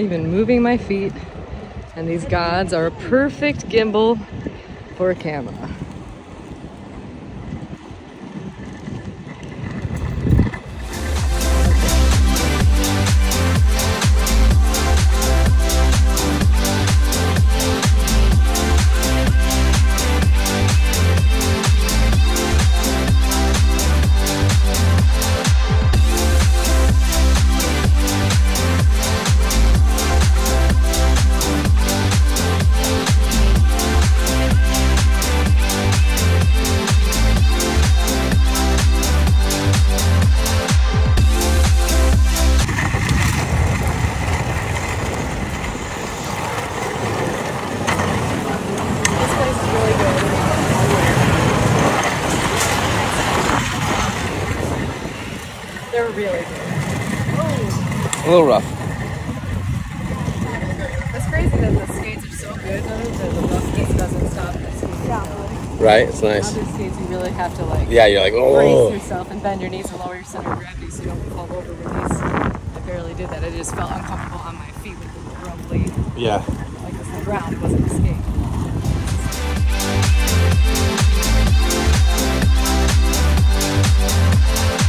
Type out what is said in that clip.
even moving my feet. And these Gawds are a perfect gimbal for a camera. A little rough. That's crazy that the skates are so good though that the doesn't stop the. Yeah. Right, it's nice. Other skates you really have to like. Yeah, you're like oh. Brace yourself and bend your knees and lower your center of gravity so you don't fall over with. I barely did that. I just felt uncomfortable on my feet with the rumbly. Yeah. Like the ground wasn't a. We'll be right back.